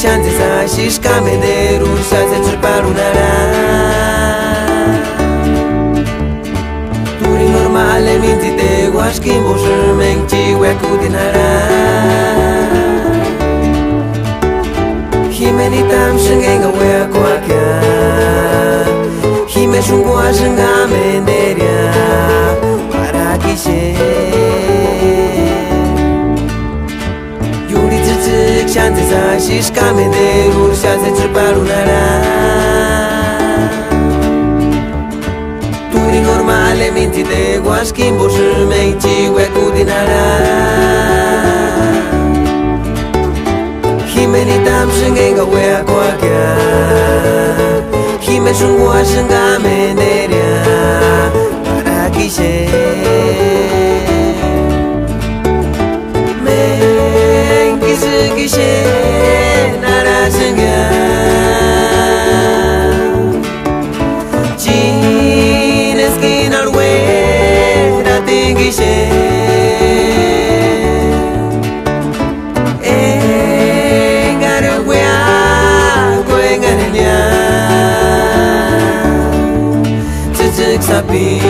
shishkamederu shazechuparunara Turi normale minti te guashkin boshurmen chihuacudinara Himenitam shengenga wea kwakya Hime shungwa shenga menderia tzitzik shanti za shishka menderu Shaze chirparunara Turi normale minti te guashkin boshurmen chihuacudinara Himenitam shengenga wea kwakya Hime shungwa shenga menderia be